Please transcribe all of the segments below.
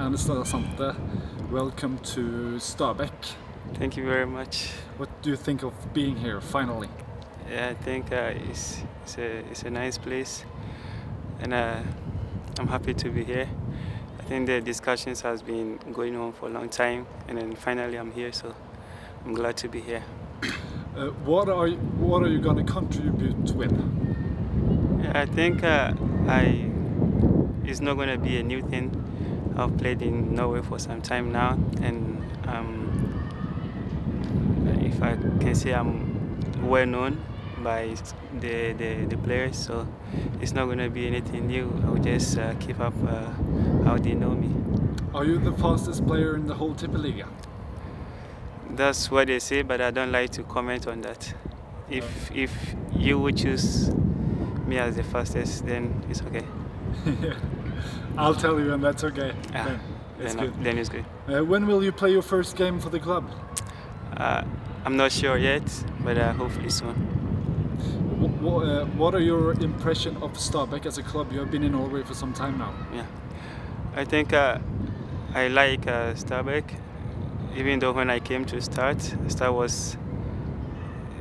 Ernest Asante, welcome to Stabæk. Thank you very much. What do you think of being here finally? Yeah, I think uh, it's, it's, a, it's a nice place and uh, I'm happy to be here. I think the discussions has been going on for a long time and then finally I'm here so I'm glad to be here. Uh, what are you, what are you going to contribute with? Yeah, I think uh, I it's not going to be a new thing. I've played in Norway for some time now and um, if I can say I'm well known by the, the, the players so it's not going to be anything new. I'll just uh, keep up uh, how they know me. Are you the fastest player in the whole Tippeliga? That's what they say, but I don't like to comment on that. If if you would choose me as the fastest, then it's okay. I'll tell you, and that's okay. Yeah, Then it's then, good. then it's good. Uh, when will you play your first game for the club? Uh, I'm not sure yet, but uh, hopefully soon. What, uh, what are your impression of Stabæk as a club? You have been in Norway for some time now. Yeah, I think uh, I like uh, Stabæk, even though when I came to start, Star was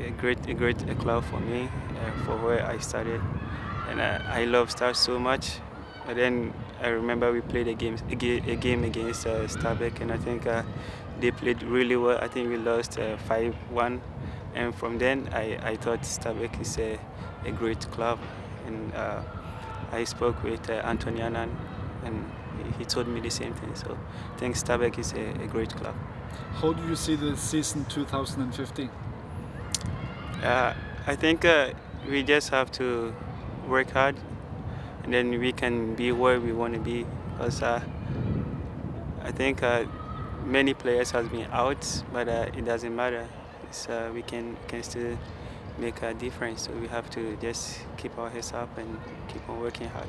a great, a great club for me, uh, for where I started, and uh, I love Start so much. But then I remember we played a game, a, game against uh, Stabæk, and I think uh, they played really well. I think we lost uh, 5-1, and from then I, I thought Stabæk is a, a great club, and uh, I spoke with uh, Anthony Annan, and he- told me the same thing. So I think Stabæk is a, a great club. How do you see the season 2015? Uh, I think uh, we just have to work hard, and then we can be where we want to be. Because uh, I think uh, many players has been out, but uh, it doesn't matter. It's, uh, we can can still make a difference. So we have to just keep our heads up and keep on working hard.